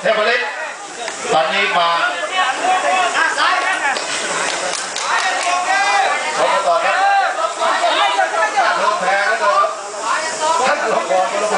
เทปเล็กตอนนี้มาขอต่อครับ